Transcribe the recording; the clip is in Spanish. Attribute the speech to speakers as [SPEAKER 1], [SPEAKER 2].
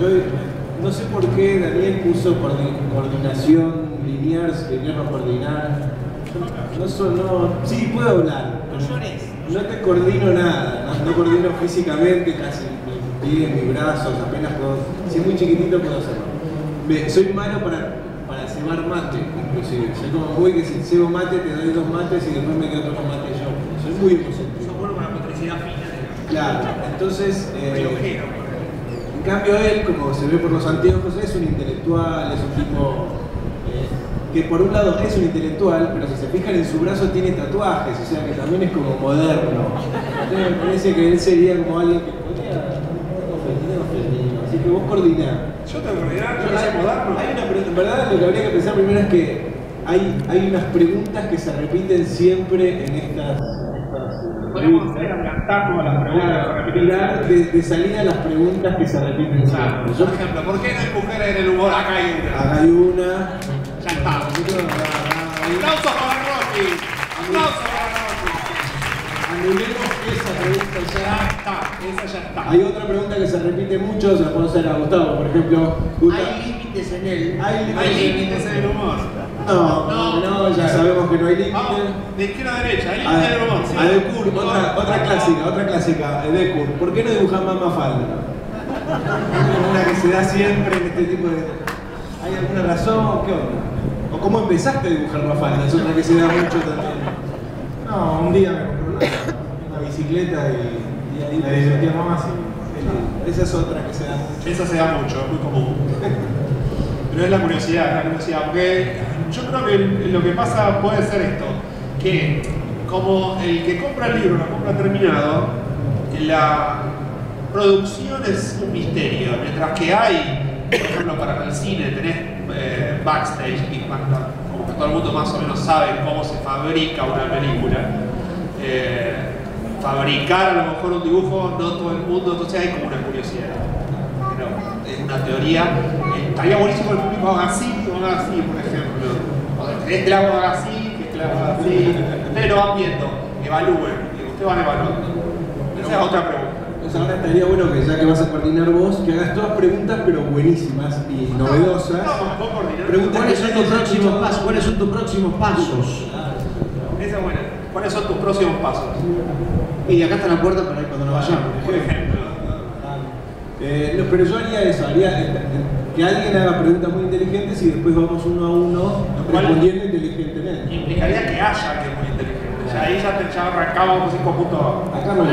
[SPEAKER 1] Yo no sé por qué Daniel puso coordinación lineal, lineal no coordinar. No, so, no, sí, puedo hablar. No te coordino nada, no, coordino físicamente, casi mis pies, mis brazos, apenas puedo. Si es muy chiquitito puedo hacerlo. soy malo para, para cebar mate, inclusive. Soy como muy que si cebo mate te doy dos mates y después me quedo con los mates yo. Soy muy egocéntrico.
[SPEAKER 2] Sos bueno para motricidad fina.
[SPEAKER 1] Claro, entonces. Eh, cambio él, como se ve por los anteojos, es un intelectual, es un tipo eh, que por un lado es un intelectual, pero si se fijan en su brazo tiene tatuajes, o sea que también es como moderno. Entonces me parece que él sería como alguien que podría Así que vos coordinás.
[SPEAKER 2] Yo te coordinar, yo moderno.
[SPEAKER 1] Hay una, en verdad lo que habría que pensar primero es que hay, hay unas preguntas que se repiten siempre en estas
[SPEAKER 2] Podemos hacer adelantarnos a las preguntas
[SPEAKER 1] de, de salida las preguntas que se repiten
[SPEAKER 2] claro. Por ejemplo, ¿por qué no hay mujeres en el humor? Acá hay una.
[SPEAKER 1] Acá hay una.
[SPEAKER 2] Ya está. Aplausos para Rocky. Aplausos para Rocky.
[SPEAKER 1] Anulemos esa pregunta
[SPEAKER 2] ya. está, esa ya está.
[SPEAKER 1] Hay otra pregunta que se repite mucho, se la puedo hacer a Gustavo, por ejemplo.
[SPEAKER 3] ¿Hay límites en él?
[SPEAKER 2] Hay límites en el humor.
[SPEAKER 1] No, no, no, ya sabemos que no hay límite.
[SPEAKER 2] De izquierda a derecha, hay límite del humor.
[SPEAKER 1] A Decur, otra, otra clásica, otra clásica. Decur, ¿por qué no dibujan más Mafalda? Una que se da siempre en este tipo de. ¿Hay alguna razón? ¿Qué onda? ¿O cómo empezaste a dibujar Mafalda? Es otra que se da mucho también. No, un día me bicicleta y, y me divertía más. Esa es otra que se da mucho.
[SPEAKER 2] Esa se da mucho, es muy común. Pero es la curiosidad, la curiosidad. Porque yo creo que lo que pasa puede ser esto, que como el que compra el libro lo compra terminado, la producción es un misterio, mientras que hay, por ejemplo, para el cine tenés eh, backstage, y como que todo el mundo más o menos sabe cómo se fabrica una película. Eh, fabricar a lo mejor un dibujo, no todo el mundo, entonces hay como una curiosidad. Pero es una teoría. Estaría buenísimo que el público haga así o haga así, por ejemplo. O este lado haga así, que este lado haga así. Ustedes lo van viendo, evalúen. Ustedes van evaluando. Esa es otra pregunta.
[SPEAKER 1] Entonces ahora estaría bueno que ya que vas a coordinar vos, que hagas todas preguntas pero buenísimas y novedosas.
[SPEAKER 3] No, vos ¿Cuáles son tus próximos pasos? ¿Cuáles son tus próximos pasos?
[SPEAKER 2] Esa es buena. ¿Cuáles son tus próximos pasos?
[SPEAKER 3] Y acá está la puerta para ir cuando nos vayamos.
[SPEAKER 2] Por ejemplo.
[SPEAKER 1] Eh, pero yo haría eso, haría eh, que alguien haga preguntas muy inteligentes y después vamos uno a uno respondiendo inteligentemente.
[SPEAKER 2] Implicaría que haya alguien muy inteligente. Ya ahí ya, te, ya arrancábamos en conjunto.
[SPEAKER 1] Acá no